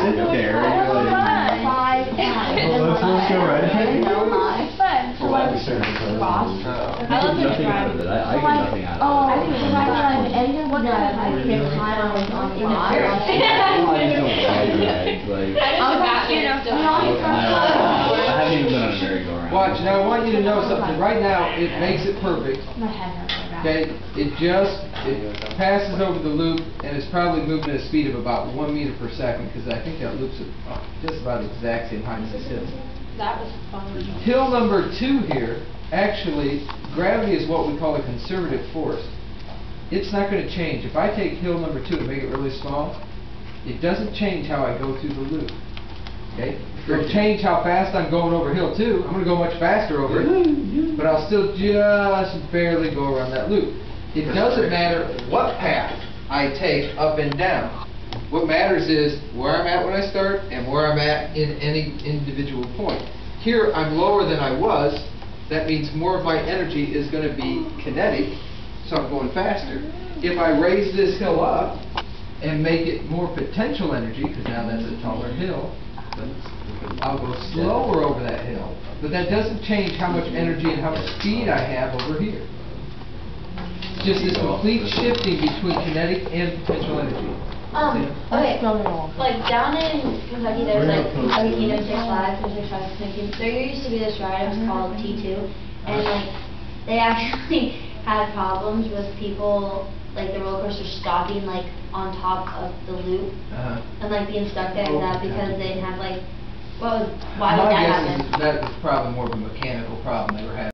sit there. You're like, Five. Well, let's- go right ahead. For of service, I was- Boss. I I love nothing out of it. I, I get nothing out oh, of I it. think on anything what does I can climb on the Well, I I'm not, you know, you know, I I haven't even been on a merry-go-round. Watch, now I want you to know something, right now, it makes it perfect, My head hurts so bad. okay? It just, it passes over the loop, and it's probably moving at a speed of about one meter per second, because I think that loop's at uh, just about the exact same height as this hill. That was fun. Hill number two here, actually, gravity is what we call a conservative force. It's not gonna change. If I take hill number two and make it really small, it doesn't change how I go through the loop. Okay? It'll change how fast I'm going over hill two. I'm gonna go much faster over it, but I'll still just barely go around that loop. It doesn't matter what path I take up and down. What matters is where I'm at when I start and where I'm at in any individual point. Here, I'm lower than I was, that means more of my energy is gonna be kinetic, so I'm going faster. If I raise this hill up and make it more potential energy, because now that's a taller hill, I'll go slower over that hill. But that doesn't change how much energy and how much speed I have over here. It's just this complete shifting between kinetic and potential energy. Um, okay, like down in Kentucky, there's like Kentucky to Six Flags, there's Six Kentucky. There used to be this ride, it was called T2, and like, they actually had problems with people, like the roller coaster stopping like on top of the loop, Uh-huh. and like being stuck there Oh, and that because they'd have like, what was, why My would that guess happen? is that was probably more of a mechanical problem they were having.